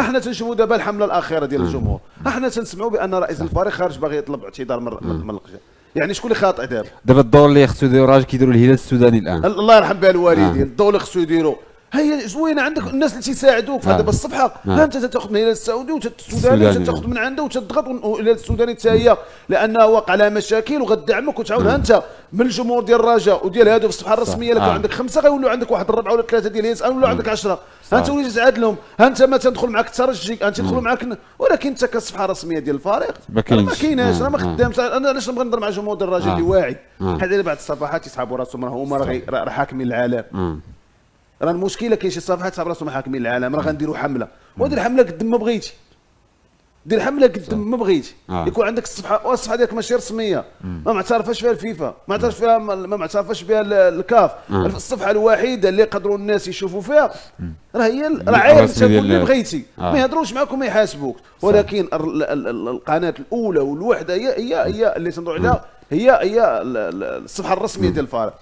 إحنا تنشوفوا دابا الحملة الأخيرة ديال الجمهور. إحنا تنسمعوا بأن رئيس الفريق خارج باغي يطلب اعتذار من القجة. يعني شكون اللي خاطئ دابا؟ دابا الدور اللي خصو يديرو راجل كيديروا الهلال السوداني الآن. الله يرحم بها الوالدين. الضوء اللي خصو يديروا هي زوينة عندك الناس اللي تيساعدوك آه. فدابا الصفحه آه. ها أنت تأخذ من الهلال السعودي السوداني. تاخذ من عنده وتضغط والهلال السوداني حتى هي لأنه واقع على مشاكل وغتدعمك وتعاود ها أنت من الجمهور ديال الرجاء وديال هادو في الصفحة الرسمية لك آه. عندك خمسة غيولوا عندك واحد الربعة ولا ثلاثة ديال يسال ولا عندك 10 ها أنت صح. وليت تعادلهم أنت ما تدخل معك الترجي أنت تدخلوا معك ولكن أنت كصفحة رسمية ديال الفريق ما. كايناش راه ما. خدامش أنا علاش نبغي نهضر مع جمهور الراجل آه. اللي واعي. حتى بعض الصفحات يسحبوا راسهم راه هما راه حاكمين العالم. راه المشكلة كاين شي صفحات تسحب راسهم حاكمين العالم راه غنديروا حملة. ودير حمله قد ما بغيتي. دير حملة قد ما بغيتي. آه. يكون عندك الصفحة والصفحه ديالك ماشي رسمية. ما معترفاش فيها الفيفا ما معترف فيها ما معترفش بها ال- الكاف. آه. الصفحة الوحيدة اللي يقدروا الناس يشوفوا فيها راه هي راه تقول اللي بغيتي. آه. ما يهضروش معاك وما يحاسبوك. ولكن ال- ال- ال- القناة الأولى والوحدة هي هي هي اللي تنظروا عليها هي هي ال- ال- الصفحة الرسمية ديال الفريق